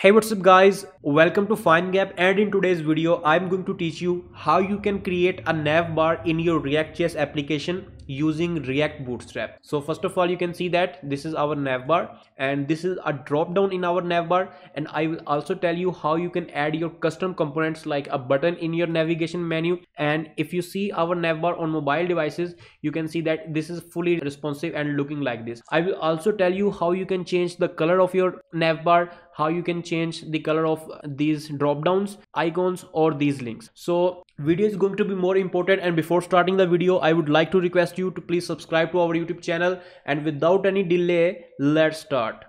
Hey what's up guys welcome to FineGap and in today's video I'm going to teach you how you can create a nav bar in your React.js application using React Bootstrap. So first of all you can see that this is our nav bar and this is a drop down in our nav bar and I will also tell you how you can add your custom components like a button in your navigation menu and if you see our nav bar on mobile devices you can see that this is fully responsive and looking like this. I will also tell you how you can change the color of your nav bar how you can change the color of these drop downs icons or these links. So video is going to be more important and before starting the video i would like to request you to please subscribe to our youtube channel and without any delay let's start.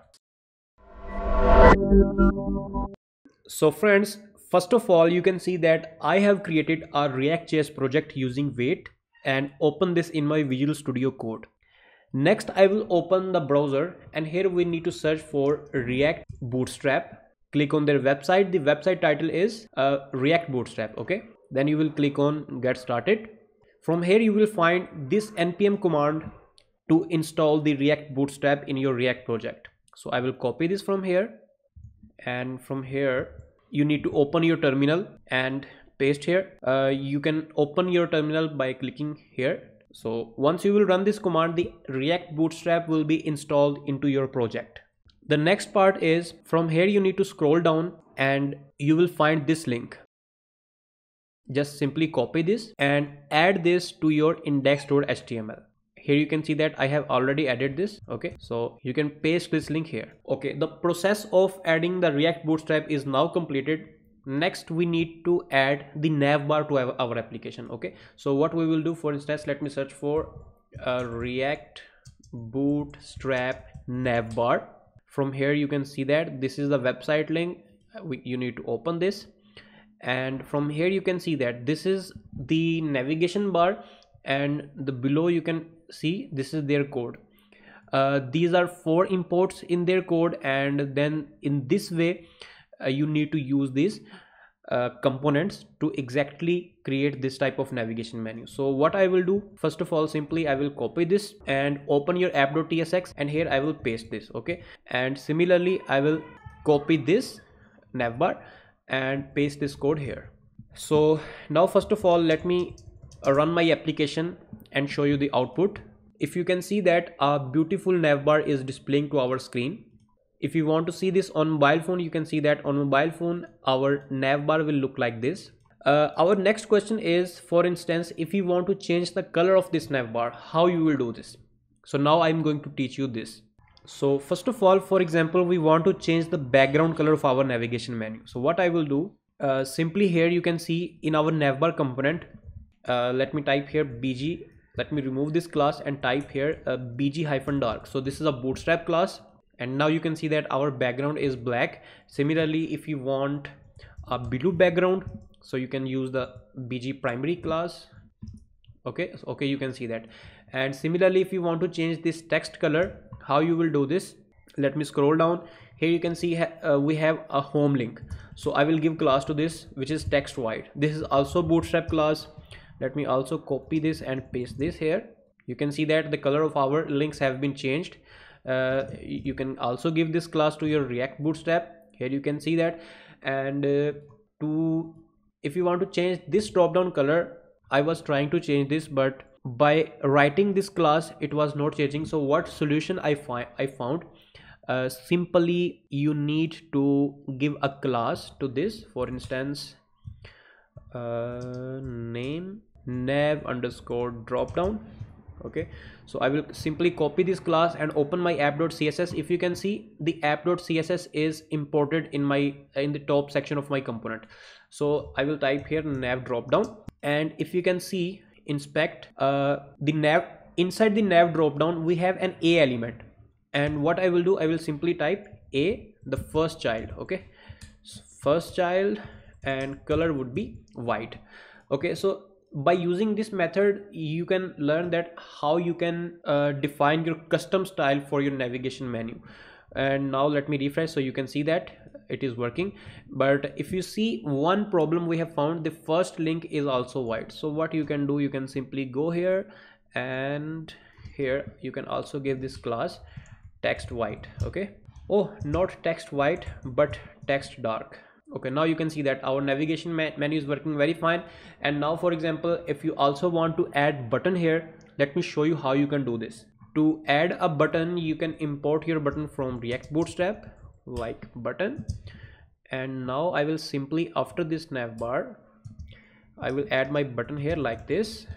So friends first of all you can see that i have created a react.js project using Vite and open this in my visual studio code next i will open the browser and here we need to search for react bootstrap. Click on their website. The website title is uh, react bootstrap okay? Then you will click on get started. From here you will find this npm command to install the react bootstrap in your react project. So i will copy this from here. And from here you need to open your terminal and paste here. Uh, you can open your terminal by clicking here so once you will run this command the react bootstrap will be installed into your project. The next part is from here you need to scroll down and you will find this link. Just simply copy this and add this to your index.html here you can see that i have already added this okay? So you can paste this link here. Okay the process of adding the react bootstrap is now completed next we need to add the navbar to our, our application okay? So what we will do for instance let me search for a react bootstrap navbar from here you can see that this is the website link. We, you need to open this. And from here you can see that this is the navigation bar and the below you can see this is their code. Uh, these are four imports in their code and then in this way uh, you need to use these uh, components to exactly create this type of navigation menu. So what i will do first of all simply i will copy this and open your app.tsx and here i will paste this okay? And similarly i will copy this navbar and paste this code here. So now first of all let me run my application and show you the output. If you can see that a beautiful navbar is displaying to our screen if you want to see this on mobile phone you can see that on mobile phone our navbar will look like this. Uh, our next question is for instance if you want to change the color of this navbar how you will do this? So now i'm going to teach you this. So first of all for example we want to change the background color of our navigation menu. So what i will do uh, simply here you can see in our navbar component uh, let me type here bg let me remove this class and type here uh, bg hyphen dark. So this is a bootstrap class and now you can see that our background is black. Similarly if you want a blue background so you can use the bg primary class. Okay okay you can see that. And similarly if you want to change this text color how you will do this? Let me scroll down. Here you can see uh, we have a home link. So i will give class to this which is text white. This is also bootstrap class. Let me also copy this and paste this here. You can see that the color of our links have been changed uh, you can also give this class to your react bootstrap. Here you can see that. And uh, to if you want to change this drop down color i was trying to change this but by writing this class it was not changing. So what solution i find i found? Uh, simply you need to give a class to this. For instance uh, name nav underscore drop down okay. So i will simply copy this class and open my app.css if you can see the app.css is imported in my in the top section of my component. So i will type here nav dropdown. And if you can see inspect uh, the nav inside the nav dropdown we have an a element. And what i will do i will simply type a the first child. Okay. First child and color would be white. Okay. So by using this method you can learn that how you can uh, define your custom style for your navigation menu. And now let me refresh so you can see that it is working. But if you see one problem we have found the first link is also white so what you can do you can simply go here and here you can also give this class text white okay? Oh not text white but text dark okay now you can see that our navigation menu is working very fine. And now for example if you also want to add button here let me show you how you can do this. To add a button you can import your button from react bootstrap like button. And now I will simply after this navbar I will add my button here like this.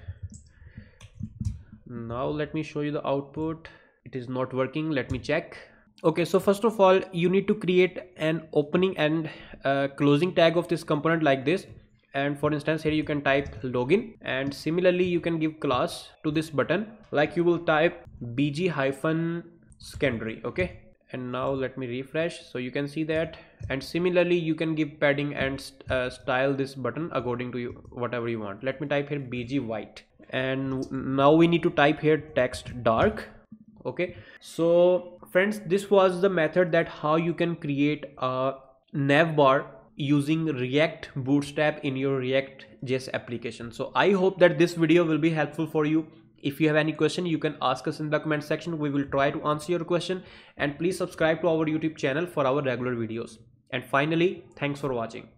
Now let me show you the output. It is not working. Let me check okay so first of all you need to create an opening and uh, closing tag of this component like this. And for instance here you can type login. And similarly you can give class to this button. Like you will type bg hyphen secondary okay? And now let me refresh. So you can see that. And similarly you can give padding and uh, style this button according to you whatever you want. Let me type here bg white. And now we need to type here text dark okay so friends this was the method that how you can create a nav bar using react bootstrap in your react js application so i hope that this video will be helpful for you if you have any question, you can ask us in the comment section. We will try to answer your question and please subscribe to our YouTube channel for our regular videos. And finally, thanks for watching.